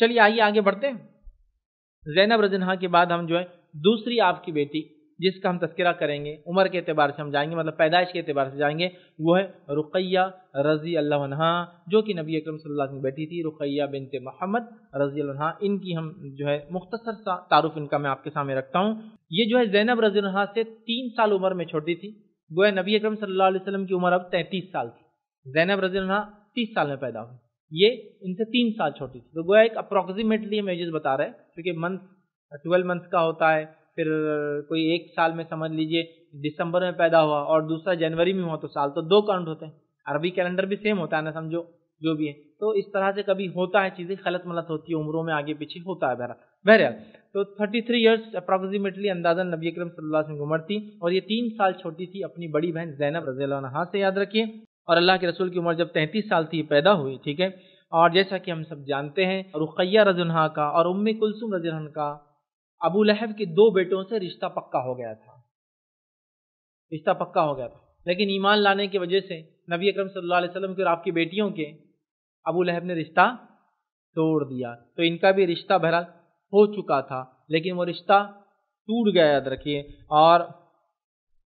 چلیے آئیے آگے بڑھتے ہیں۔ زینب رضنہا کے بعد ہم جو ہے دوسری آپ کی بیٹی، جس کا ہم تذکرہ کریں گے، عمر کے اعتبار سے ہم جائیں گے مطلب پیدائش کے اعتبار سے جائیں گے، وہ ہے رقیہ رضی اللہ عنہ، جو کہ نبی اکرم صلی اللہ علیہ وسلم بیٹی تھی، رقیہ بنت محمد رضی اللہ عنہ، ان کی ہم جو ہے مختصر سا تعارف ان کا میں آپ کے سامنے رکھتا ہوں۔ یہ جو ہے زینب رضی اللہ سے تین سال عمر میں چھوٹی تھی گویا نبی اکرم صلی اللہ علیہ وسلم کی عمر اب تینتیس سال تھی۔ زینب رضی اللہ تیس سال میں پیدا ہوئی یہ ان سے تین سال چھوٹی تھی۔ تو گویا ایک اپروکسیمیٹلی ہم ایجز بتا رہے ہیں کیونکہ منتھ ٹویلو منتھ کا ہوتا ہے، پھر کوئی ایک سال میں سمجھ لیجیے، دسمبر میں پیدا ہوا اور دوسرا جنوری میں ہوا، تو سال تو دو کاؤنٹ ہوتے ہیں۔ عربی کیلنڈر بھی سیم ہوتا ہے نا، سمجھو، جو بھی ہے۔ تو اس طرح سے کبھی ہوتا ہے چیزیں، غلط ملت ہوتی ہے، عمروں میں آگے پیچھے ہوتا ہے بہرحال۔ بہرحال، تو تھرٹی تھری ایئرس اپروکسیمیٹلی اندازہ نبی اکرم صلی اللہ علیہ وسلم کی عمر تھی اور یہ تین سال چھوٹی تھی اپنی بڑی بہن زینب رضی اللہ عنہ سے، یاد رکھیے۔ اور اللہ کے رسول کی عمر جب تینتیس سال تھی پیدا ہوئی، ٹھیک ہے؟ اور جیسا کہ ہم سب جانتے ہیں، رقیہ رضی اللہ کا اور ام کلثوم رضی اللہ کا ابو لہب کے دو بیٹوں سے رشتہ پکا ہو گیا تھا۔ رشتہ پکا ہو گیا تھا۔ لیکن ایمان لانے کی وجہ سے نبی اکرم صلی اللہ علیہ وسلم کے اور آپ کی بیٹیوں کے ابو لہب نے رشتہ توڑ دیا۔ تو ان کا بھی رشتہ بہرحال ہو چکا تھا، لیکن وہ رشتہ ٹوٹ گیا، یاد رکھیے۔ اور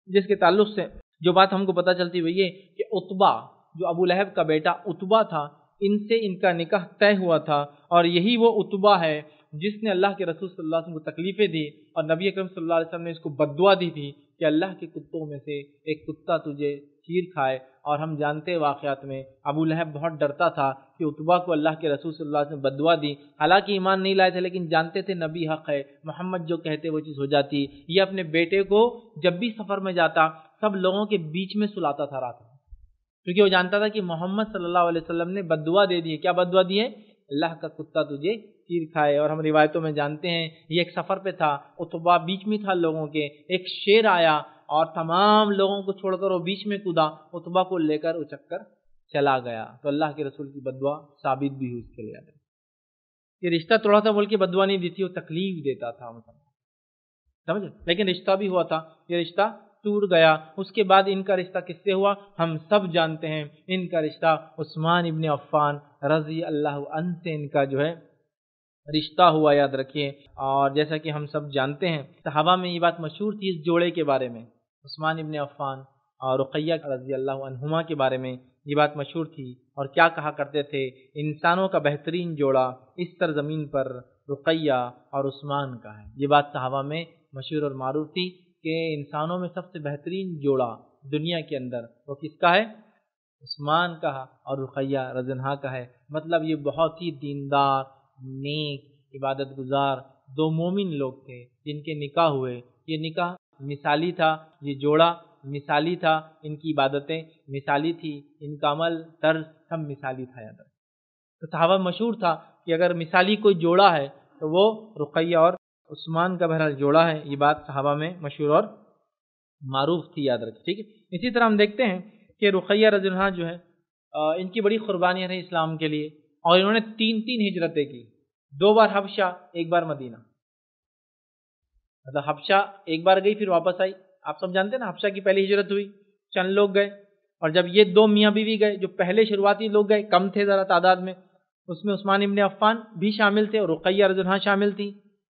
جس کے تعلق سے جو بات ہم کو پتہ چلتی ہوئی یہ کہ اتبا جو ابو لہب کا بیٹا اتبا تھا، ان سے ان کا نکاح طے ہوا تھا اور یہی وہ اتبا ہے جس نے اللہ کے رسول صلی اللہ علیہ وسلم کو تکلیفیں دی اور نبی اکرم صلی اللہ علیہ وسلم نے اس کو بدعا دی تھی کہ اللہ کے کتوں میں سے ایک کتا تجھے چیر کھائے اور ہم جانتے واقعات میں ابو لہب بہت ڈرتا تھا کہ اتبا کو اللہ کے رسول صلی اللہ علیہ وسلم بدعا دی۔ حالانکہ ایمان نہیں لائے تھے لیکن جانتے تھے نبی حق ہے، محمد جو کہتے وہ چیز ہو جاتی۔ یہ اپنے بیٹے کو جب بھی سفر میں جاتا، سب لوگوں کے بیچ میں سلاتا تھا رات میں۔ کیونکہ وہ جانتا تھا کہ محمد صلی اللہ علیہ وسلم نے بدعا دے دی کیا بدعا دی ہے؟ اللہ کا کتا تجھے چیر کھائے۔ اور ہم روایتوں میں جانتے ہیں، یہ ایک سفر پہ تھا اتبا بیچ میں تھا لوگوں کے۔ ایک شیر آیا اور تمام لوگوں کو چھوڑ کر وہ بیچ میں کودا اتبا کو لے کر اچک کر چلا گیا۔ تو اللہ کے رسول کی بدعا ثابت بھی ہوئی اس کے لیے۔ یہ رشتہ توڑا تھا بول کے بدعا نہیں دی تھی، وہ تکلیف دیتا تھا۔ سمجھے؟ لیکن رشتہ بھی ہوا تھا۔ یہ رشتہ ٹوٹ گیا۔ اس کے بعد ان کا رشتہ کس سے ہوا؟ ہم سب جانتے ہیں۔ ان کا رشتہ عثمان ابن عفان رضی اللہ عنہ سے ان کا جو ہے رشتہ ہوا، یاد رکھیے۔ اور جیسا کہ ہم سب جانتے ہیں، صحابہ میں یہ بات مشہور تھی اس جوڑے کے بارے میں۔ عثمان ابن عفان اور رقیہ رضی اللہ عنہما کے بارے میں یہ بات مشہور تھی اور کیا کہا کرتے تھے؟ انسانوں کا بہترین جوڑا اس سرزمین پر رقیہ اور عثمان کا ہے۔ یہ بات صحابہ میں مشہور اور معروف تھی کہ انسانوں میں سب سے بہترین جوڑا دنیا کے اندر وہ کس کا ہے؟ عثمان کا اور رقیہ رضنہا کا ہے۔ مطلب یہ بہت ہی دیندار، نیک، عبادت گزار دو مومن لوگ تھے جن کے نکاح ہوئے۔ یہ نکاح مثالی تھا، یہ جوڑا مثالی تھا، ان کی عبادتیں مثالی تھی، ان کا عمل، طرز سب مثالی تھا یاد تو صحابہ مشہور تھا کہ اگر مثالی کوئی جوڑا ہے تو وہ رقیہ اور عثمان کا بہرحال جوڑا ہے، یہ بات صحابہ میں مشہور اور معروف تھی، یاد رکھیں، ٹھیک ہے؟ اسی طرح ہم دیکھتے ہیں کہ رقیہ رضی اللہ جو ہے ان کی بڑی قربانیاں رہی اسلام کے لیے اور انہوں نے تین تین ہجرتیں کی۔ دو بار حبشہ، ایک بار مدینہ۔ مطلب حبشہ ایک بار گئی پھر واپس آئی۔ آپ سب جانتے ہیں نا، حبشہ کی پہلی ہجرت ہوئی، چند لوگ گئے۔ اور جب یہ دو میاں بیوی گئے، جو پہلے شروعاتی لوگ گئے، کم تھے ذرا تعداد میں، اس میں عثمان ابن عفان بھی شامل تھے اور رقیہ رضحاں شامل تھی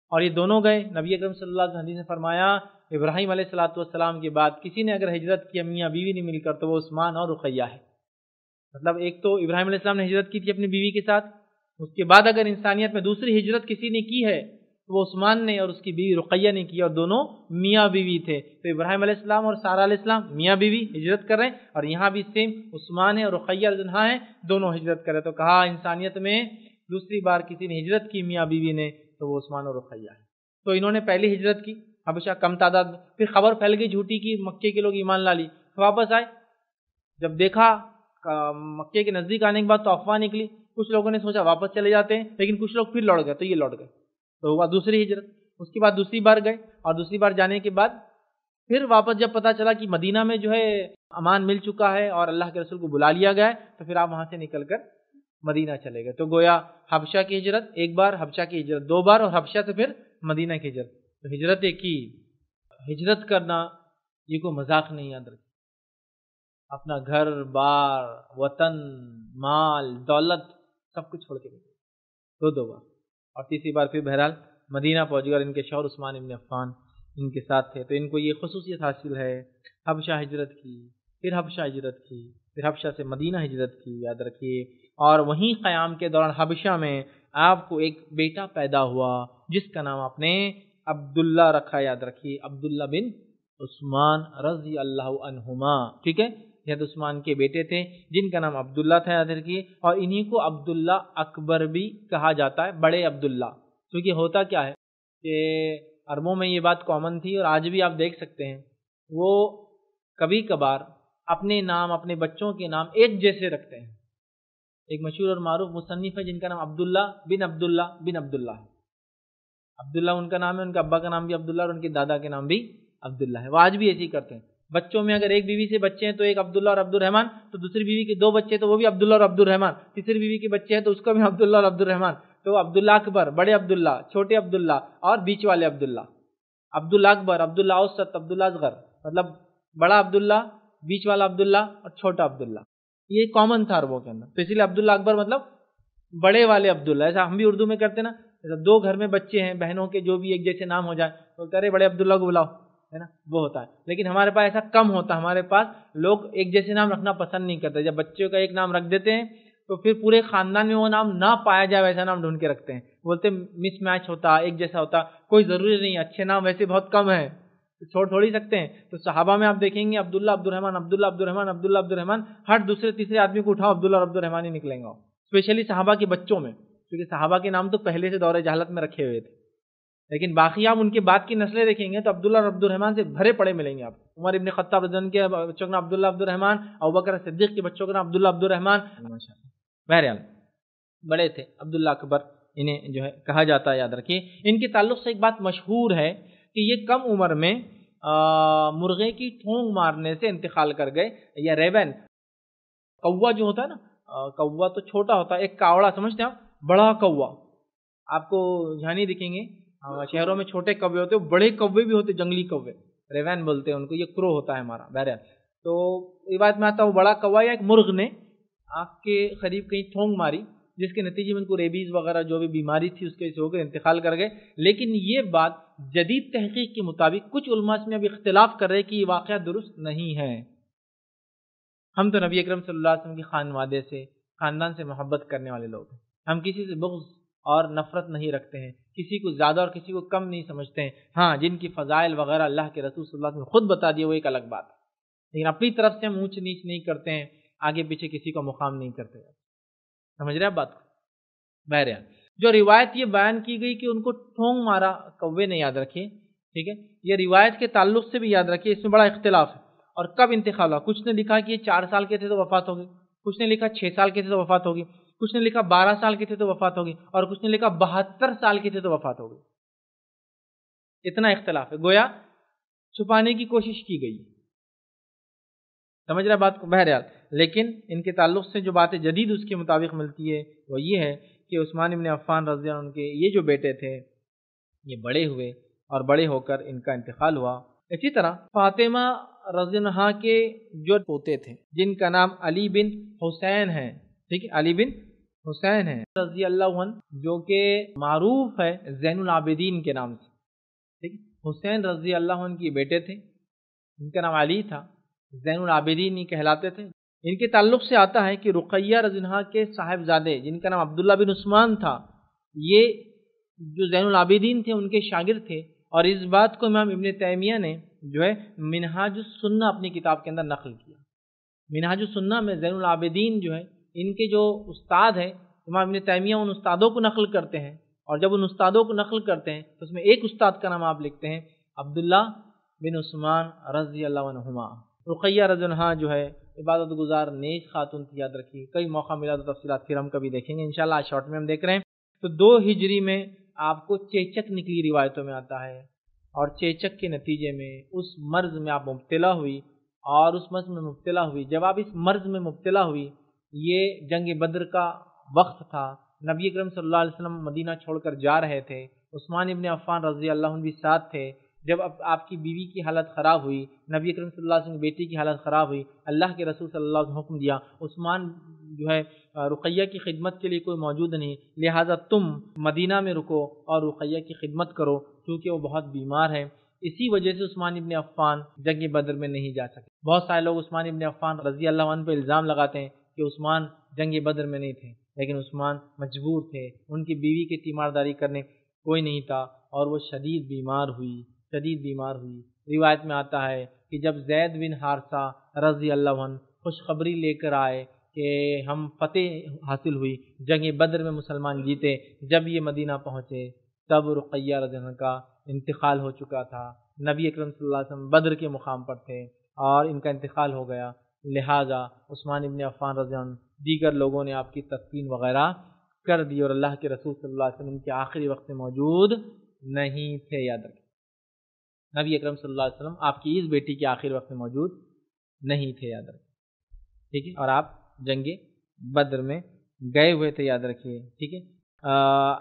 اور یہ دونوں گئے۔ نبی اکرم صلی اللہ علیہ نے فرمایا، ابراہیم علیہ السلاۃ والسلام کے بعد کسی نے اگر ہجرت کی میاں بیوی نہیں مل کر تو وہ عثمان اور رقیہ ہے۔ مطلب ایک تو ابراہیم علیہ السلام نے ہجرت کی تھی اپنی بیوی کے ساتھ۔ اس کے بعد اگر انسانیت میں دوسری ہجرت کسی نے کی ہے وہ عثمان نے اور اس کی بیوی رقیہ نے کی اور دونوں میاں بیوی تھے۔ تو ابراہیم علیہ السلام اور سارا علیہ السلام میاں بیوی ہجرت کر رہے ہیں اور یہاں بھی سیم عثمان ہے اور رقیہ جنہا ہیں دونوں ہجرت کر رہے تو کہا انسانیت میں دوسری بار کسی نے ہجرت کی میاں بیوی نے تو وہ عثمان اور رقیہ ہے تو انہوں نے پہلی ہجرت کی ہمیشہ کم تعداد میں پھر خبر پھیل گئی جھوٹی کی، مکے کے لوگ ایمان لا لی واپس آئے۔ جب دیکھا مکے کے نزدیک آنے کے بعد تو افواہ نکلی۔ کچھ لوگوں نے سوچا واپس چلے جاتے ہیں، لیکن کچھ لوگ پھر لوٹ گئے، تو یہ لوٹ گئے۔ تو ہوا دوسری ہجرت۔ اس کے بعد دوسری بار گئے اور دوسری بار جانے کے بعد پھر واپس جب پتا چلا کہ مدینہ میں جو ہے امان مل چکا ہے اور اللہ کے رسول کو بلا لیا گیا ہے، تو پھر آپ وہاں سے نکل کر مدینہ چلے گئے۔ تو گویا حبشہ کی ہجرت ایک بار، حبشہ کی ہجرت دو بار اور حبشہ سے پھر مدینہ کی ہجرت۔ تو ہجرت کی ہجرت کرنا یہ کوئی مذاق نہیں یاد رکھے اپنا گھر، بار، وطن، مال، دولت، سب کچھ چھوڑ کے۔ دو دو بار۔ اور تیسری بار پھر بہرحال مدینہ پہنچ گئے اور ان کے شوہر عثمان ابن عفان ان کے ساتھ تھے۔ تو ان کو یہ خصوصیت حاصل ہے، حبشہ ہجرت کی، پھر حبشہ ہجرت کی، پھر حبشہ سے مدینہ ہجرت کی، یاد رکھیے۔ اور وہیں قیام کے دوران حبشہ میں آپ کو ایک بیٹا پیدا ہوا، جس کا نام آپ نے عبداللہ رکھا، یاد رکھیے، عبداللہ بن عثمان رضی اللہ عنہما۔ ٹھیک ہے؟ حضرت عثمان کے بیٹے تھے، جن کا نام عبداللہ تھا یاد رکھیے، اور انہی کو عبداللہ اکبر بھی کہا جاتا ہے، بڑے عبداللہ۔ کیونکہ ہوتا کیا ہے کہ عربوں میں یہ بات کامن تھی، اور آج بھی آپ دیکھ سکتے ہیں۔ وہ کبھی کبھار اپنے نام، اپنے بچوں کے نام ایک جیسے رکھتے ہیں۔ ایک مشہور اور معروف مصنف ہے، جن کا نام عبداللہ بن عبداللہ بن عبداللہ ہے۔ عبداللہ ان کا نام ہے، ان کا ابا کا نام بھی عبداللہ اور ان کے دادا کے نام بھی عبداللہ ہے۔ وہ آج بھی ایسے ہی کرتے ہیں۔ بچوں میں اگر ایک بیوی سے بچے ہیں تو ایک عبداللہ اور عبد الرحمان تو دوسری بیوی کے دو بچے تو وہ بھی عبداللہ اور عبد الرحمان تیسری بیوی کے بچے ہیں تو اس کو بھی عبداللہ اور عبد الرحمان تو عبداللہ اکبر، بڑے عبداللہ، چھوٹے عبداللہ اور بیچ والے عبداللہ۔ عبداللہ اکبر، عبداللہ اوسط، عبداللہ اصغر مطلب بڑا عبداللہ، بیچ والا عبداللہ اور چھوٹا عبداللہ۔ یہ کامن تھا عربوں کے اندر۔ تو اسی لیے عبداللہ اکبر مطلب بڑے والے عبداللہ، ایسا ہم بھی اردو میں کرتے نا دو گھر میں بچے ہیں، بہنوں کے جو بھی ایک جیسے نام ہو جائے، تو کرے بڑے عبداللہ کو بلاؤ۔ ہے نا؟ وہ ہوتا ہے۔ لیکن ہمارے پاس ایسا کم ہوتا ہے ہمارے پاس لوگ ایک جیسے نام رکھنا پسند نہیں کرتے۔ جب بچوں کا ایک نام رکھ دیتے ہیں، تو پھر پورے خاندان میں وہ نام نہ پایا جائے، ویسا نام ڈھونڈ کے رکھتے ہیں۔ بولتے مس میچ ہوتا، ایک جیسا ہوتا، کوئی ضروری نہیں، اچھے نام ویسے بہت کم ہے چھوڑ تھوڑی سکتے ہیں۔ تو صحابہ میں آپ دیکھیں گے، عبداللہ عبد الرحمان عبداللہ عبد الرحمان عبداللہ عبد الرحمان ہر دوسرے، تیسرے آدمی کو اٹھاؤ، عبداللہ اور عبد الرحمان ہی نکلیں گا اسپیشلی صحابہ کے بچوں میں، کیونکہ صحابہ کے نام تو پہلے سے دور جہالت میں رکھے ہوئے تھے۔ لیکن باقی آپ ان کے بعد کی نسلیں دیکھیں گے تو عبداللہ اور عبد الرحمان سے بھرے پڑے ملیں گے آپ عمر ابن خطاب رضن کے بچوں کا نام عبداللہ عبد الرحمان اور بکر صدیق کے بچوں کا نام عبداللہ عبد الرحمان بہرحال، بڑے تھے۔ عبداللہ اکبر، انہیں جو ہے کہا جاتا ہے، یاد رکھیے۔ ان کے تعلق سے ایک بات مشہور ہے کہ یہ کم عمر میں مرغے کی ٹھونگ مارنے سے انتقال کر گئے یا ریون کوا جو ہوتا ہے نا کوا تو چھوٹا ہوتا ہے، ایک کاوڑا، سمجھتے ہیں آپ؟ بڑا کوا۔ آپ کو یہاں نہیں دکھیں گے۔ ہاں، شہروں میں چھوٹے کوے ہوتے ہیں بڑے کوے بھی ہوتے، جنگلی کوے ریوین بولتے ہیں ان کو، یہ کرو ہوتا ہے ہمارا، بہرحال۔ تو یہ بات میں آتا ہوں بڑا کوا یا ایک مرغ نے آنکھ کے قریب کہیں ٹھونگ ماری، جس کے نتیجے میں ان کو ریبیز وغیرہ جو بھی بیماری تھی، اس کے ہو کر انتقال کر گئے۔ لیکن یہ بات جدید تحقیق کے مطابق کچھ علماء میں اب اختلاف کر رہے کہ یہ واقعہ درست نہیں ہے۔ ہم تو نبی اکرم صلی اللہ علیہ وسلم کے خانوادے سے، خاندان سے محبت کرنے والے لوگ ہیں۔ ہم کسی سے بغض اور نفرت نہیں رکھتے ہیں۔ کسی کو زیادہ اور کسی کو کم نہیں سمجھتے ہیں۔ ہاں جن کی فضائل وغیرہ اللہ کے رسول صلی اللہ علیہ وسلم خود بتا دیے وہ ایک الگ بات ہے۔ لیکن اپنی طرف سے ہم اونچ نیچ نہیں کرتے ہیں، آگے پیچھے کسی کو مقام نہیں کرتے سمجھ رہے آپ بات؟ کو بہرحال۔ جو روایت یہ بیان کی گئی کہ ان کو ٹھونگ مارا، کوے نے یاد رکھیے، ٹھیک ہے؟ یہ روایت کے تعلق سے بھی یاد رکھیے، اس میں بڑا اختلاف ہے۔ اور کب انتخاب ہوا؟ کچھ نے لکھا کہ یہ چار سال کے تھے تو وفات ہوگی، کچھ نے لکھا چھ سال کے تھے تو وفات ہوگی۔ کچھ نے لکھا بارہ سال کے تھے تو وفات ہوگی، اور کچھ نے لکھا بہتر سال کے تھے تو وفات ہوگی۔ اتنا اختلاف ہے۔ گویا چھپانے کی کوشش کی گئی۔ سمجھ رہا بات کو؟ بہرحال، لیکن ان کے تعلق سے جو باتیں جدید اس کے مطابق ملتی ہے، وہ یہ ہے کہ عثمان ابن عفان رضی اللہ عنہ کے یہ جو بیٹے تھے، یہ بڑے ہوئے اور بڑے ہو کر ان کا انتقال ہوا۔ اسی طرح فاطمہ رضی اللہ کے جو پوتے تھے، جن کا نام علی بن حسین ہے ٹھیک ہے؟ علی بن حسین ہے رضی اللہ عنہ، جو کہ معروف ہے زین العابدین کے نام سے۔ ٹھیک حسین رضی اللہ عنہ کی بیٹے تھے۔ ان کا نام علی تھا۔ زین العابدین ہی کہلاتے تھے۔ ان کے تعلق سے آتا ہے کہ رقیہ رضنہ کے صاحبزادے، جن کا نام عبداللہ بن عثمان تھا، یہ جو زین العابدین تھے، ان کے شاگرد تھے۔ اور اس بات کو امام ابن تیمیہ نے جو ہے منہاج السنہ اپنی کتاب کے اندر نقل کیا۔ منہاج السنہ میں زین العابدین جو ہے ان کے جو استاد ہیں، امام ابن تیمیہ ان استادوں کو نقل کرتے ہیں۔ اور جب ان استادوں کو نقل کرتے ہیں، تو اس میں ایک استاد کا نام آپ لکھتے ہیں، عبداللہ بن عثمان رضی اللہ عنہما۔ رقیہ رضی اللہ جو ہے، عبادت گزار نیک خاتون کی یاد رکھی کئی موقع ملا تو تفصیلات پھر ہم کبھی دیکھیں گے۔ انشاءاللہ آج شارٹ میں ہم دیکھ رہے ہیں۔ تو دو ہجری میں آپ کو چیچک نکلی روایتوں میں آتا ہے۔ اور چیچک کے نتیجے میں اس مرض میں آپ مبتلا ہوئی اور اس مرض میں مبتلا ہوئی۔ جب آپ اس مرض میں مبتلا ہوئی یہ جنگ بدر کا وقت تھا۔ نبی اکرم صلی اللہ علیہ وسلم مدینہ چھوڑ کر جا رہے تھے۔ عثمان ابن عفان رضی اللہ عنہ بھی ساتھ تھے۔ جب اب آپ کی بیوی کی حالت خراب ہوئی، نبی اکرم صلی اللہ علیہ وسلم کی بیٹی کی حالت خراب ہوئی، اللہ کے رسول صلی اللہ علیہ وسلم حکم دیا، عثمان جو ہے، رقیہ کی خدمت کے لیے کوئی موجود نہیں، لہٰذا تم مدینہ میں رکو اور رقیہ کی خدمت کرو کیونکہ وہ بہت بیمار ہے اسی وجہ سے عثمان ابن عفان جنگ بدر میں نہیں جا سکے۔ بہت سارے لوگ عثمان ابن عفان رضی اللہ عنہ پہ الزام لگاتے ہیں۔ کہ عثمان جنگ بدر میں نہیں تھے، لیکن عثمان مجبور تھے، ان کی بیوی کی تیمارداری کرنے کوئی نہیں تھا، اور وہ شدید بیمار ہوئی، شدید بیمار ہوئی۔ روایت میں آتا ہے کہ جب زید بن حارثہ رضی اللہ عنہ خوشخبری لے کر آئے کہ ہم فتح حاصل ہوئی، جنگ بدر میں مسلمان جیتے، جب یہ مدینہ پہنچے، تب رقیہ رضی اللہ کا انتقال ہو چکا تھا۔ نبی اکرم صلی اللہ علیہ وسلم بدر کے مقام پر تھے اور ان کا انتقال ہو گیا۔ لہٰذا عثمان ابن عفان رضی اللہ دیگر لوگوں نے آپ کی تسکین وغیرہ کر دی اور اللہ کے رسول صلی اللہ علیہ وسلم کے آخری وقت میں موجود نہیں تھے، یاد رکھیں۔ نبی اکرم صلی اللہ علیہ وسلم آپ کی اس بیٹی کے آخری وقت میں موجود نہیں تھے، یاد رکھیں۔ ٹھیک ہے؟ اور آپ جنگ بدر میں گئے ہوئے تھے، یاد رکھیے۔ ٹھیک ہے؟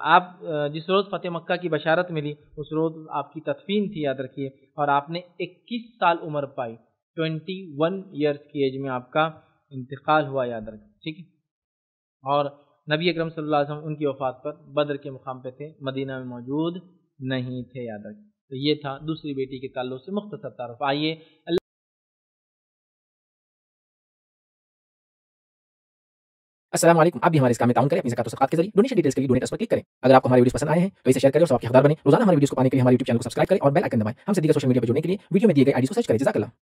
آپ، جس روز فتح مکہ کی بشارت ملی، اس روز آپ کی تدفین تھی، یاد رکھیے۔ اور آپ نے اکیس سال عمر پائی۔ ٹوینٹی ون ایئرس کی ایج میں آپ کا انتقال ہوا، یاد رکھیں، ٹھیک ہے؟ اور نبی اکرم صلی اللہ علیہ وسلم ان کی وفات پر بدر کے مقام پہ تھے، مدینہ میں موجود نہیں تھے، یاد رکھیں۔ تو یہ تھا دوسری بیٹی کے تعلق سے مختصر تعارف۔ آئیے، اللہ السلام علیکم۔ آپ بھی ہمارے اس کام میں تعاون کریں، اپنی زکات و صدقات کے ذریعے ڈونیشن ڈیٹیلز کے لیے ڈونیٹ پر کلک کریں۔ اگر آپ کو ہمارے ویڈیوز پسند آئے ہیں، تو اسے شیئر کریں اور سب کے حقدار بنیں۔ روزانہ ہمارے ویڈیوز کو پانے کے لیے ہمارے یوٹیوب چینل کو سبسکرائب کریں اور بیل آئکن دبائیں۔ ہم سے دیگر سوشل میڈیا پر جڑنے کے لیے ویڈیو میں دیے گئے آئی ڈی کو سرچ کریں۔ جزاک اللہ۔